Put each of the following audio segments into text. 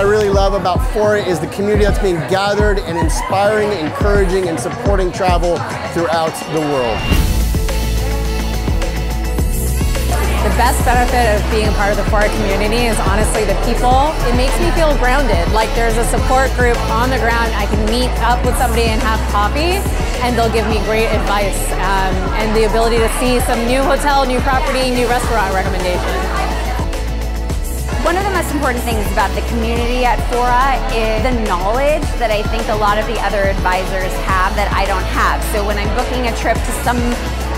I really love about Fora is the community that's being gathered and inspiring, encouraging, and supporting travel throughout the world. The best benefit of being a part of the Fora community is honestly the people. It makes me feel grounded, like there's a support group on the ground. I can meet up with somebody and have coffee and they'll give me great advice um, and the ability to see some new hotel, new property, new restaurant recommendations. One of the most important things about the community at Fora is the knowledge that I think a lot of the other advisors have that I don't have. So when I'm booking a trip to some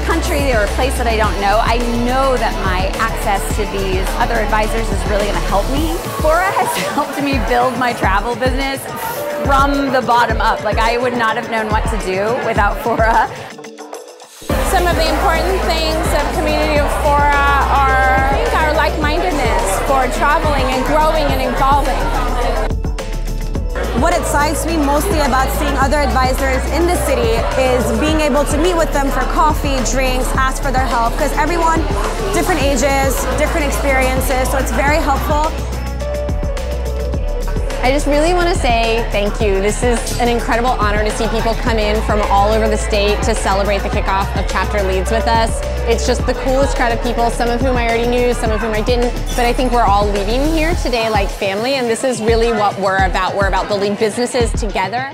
country or a place that I don't know, I know that my access to these other advisors is really going to help me. Fora has helped me build my travel business from the bottom up. Like I would not have known what to do without Fora. Some of the important things of community traveling and growing and evolving. What excites me mostly about seeing other advisors in the city is being able to meet with them for coffee, drinks, ask for their help, because everyone, different ages, different experiences, so it's very helpful. I just really want to say thank you. This is an incredible honor to see people come in from all over the state to celebrate the kickoff of Chapter Leads with us. It's just the coolest crowd of people, some of whom I already knew, some of whom I didn't, but I think we're all leaving here today like family, and this is really what we're about. We're about building businesses together.